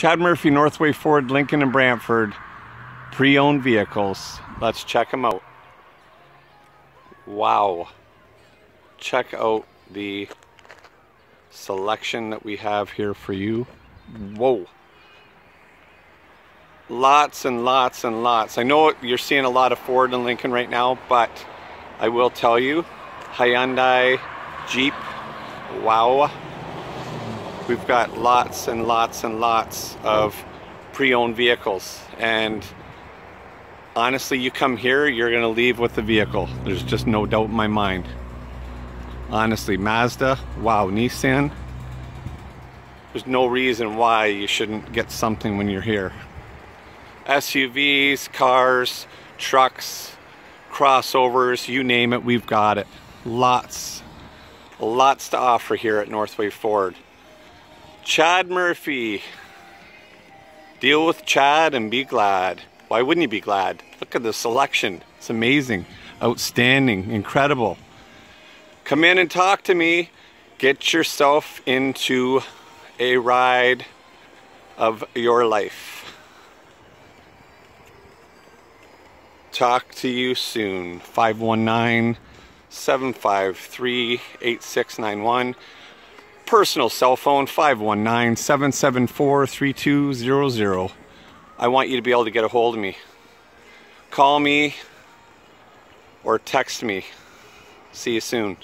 Chad Murphy, Northway Ford, Lincoln and Brantford, pre-owned vehicles. Let's check them out. Wow. Check out the selection that we have here for you. Whoa. Lots and lots and lots. I know you're seeing a lot of Ford and Lincoln right now, but I will tell you, Hyundai, Jeep, wow. We've got lots and lots and lots of pre-owned vehicles. And honestly, you come here, you're gonna leave with the vehicle. There's just no doubt in my mind. Honestly, Mazda, wow, Nissan. There's no reason why you shouldn't get something when you're here. SUVs, cars, trucks, crossovers, you name it, we've got it. Lots, lots to offer here at Northway Ford. Chad Murphy. Deal with Chad and be glad. Why wouldn't you be glad? Look at the selection. It's amazing, outstanding, incredible. Come in and talk to me. Get yourself into a ride of your life. Talk to you soon. 519 753 8691. Personal cell phone 519 774 3200. I want you to be able to get a hold of me. Call me or text me. See you soon.